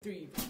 three.